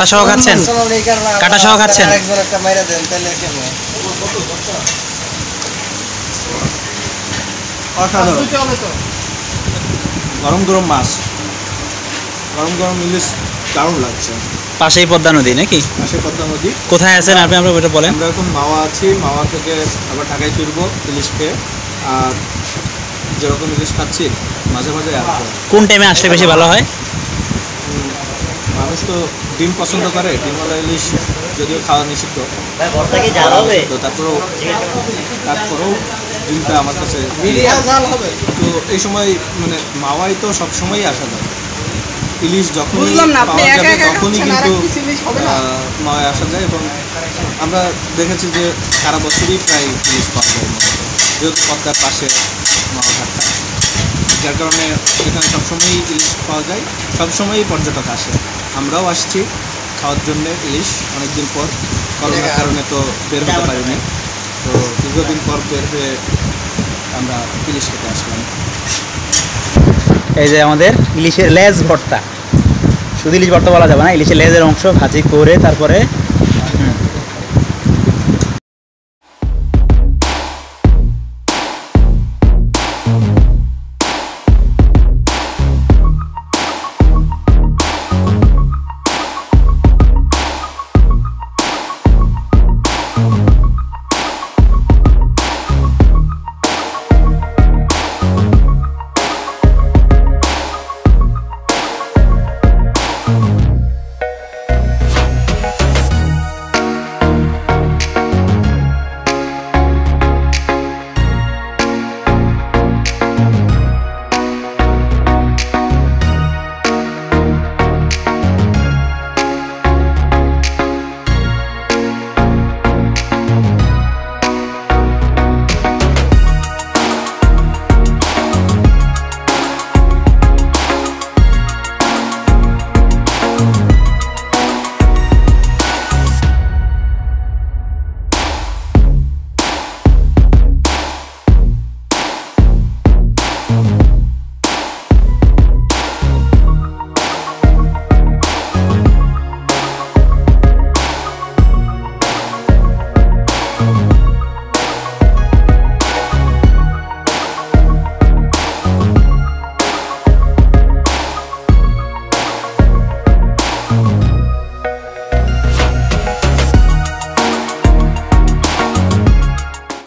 কাটা সহ খাচ্ছেন কাটা সহ খাচ্ছেন? আরেকজন একটা মাইরা দেন তাহলে কেমন অসাধারণ। গরম গরম মাছ। গরম গরম ইলিশ দারুণ লাগছে। পাশেই পদ্মা নদী নাকি? পাশে পদ্মা নদী। কোথায় আছেন আপনি? আমরা ওটা বলেন। আমরা এখন মাওয়া আছি। মাওয়া থেকে আবার ঢাকায় ফিরবো ইলিশ খেয়ে আর যেরকম ইলিশ খাচ্ছি মাঝে মাঝে কোন টাইমে আসলে বেশি ভালো হয়? মানুষ তো ডিম পছন্দ করে ডিমওয়ালা ইলিশ যদিও খাওয়া নিষিদ্ধ। তো তারপরেও তারপরেও ডিমটা আমার কাছে তো এই সময় মানে মাওয়াই তো সব সময়ই আসা যায় ইলিশ যখনই বুঝলাম না, আপনি পাওয়া যাবে তখনই কিন্তু মাওয়ায় আসা যায় এবং আমরা দেখেছি যে সারা বছরই প্রায় ইলিশ পাওয়া যায় যেহেতু পদ্মার পাশে মাওয়া ঘাটটা যার কারণে এখানে সবসময়ই ইলিশ পাওয়া যায় সবসময়ই পর্যটক আসে। আমরাও আসছি খাওয়ার জন্য ইলিশ অনেকদিন পর করোনার কারণে তো বের হতে পারিনি। তো দীর্ঘদিন পর বের হয়ে আমরা ইলিশ খেতে আসলাম। এই যে আমাদের ইলিশের লেজ ভর্তা। শুধু ইলিশ ভর্তা বলা যাবে না ইলিশের লেজের অংশ ভাজি করে তারপরে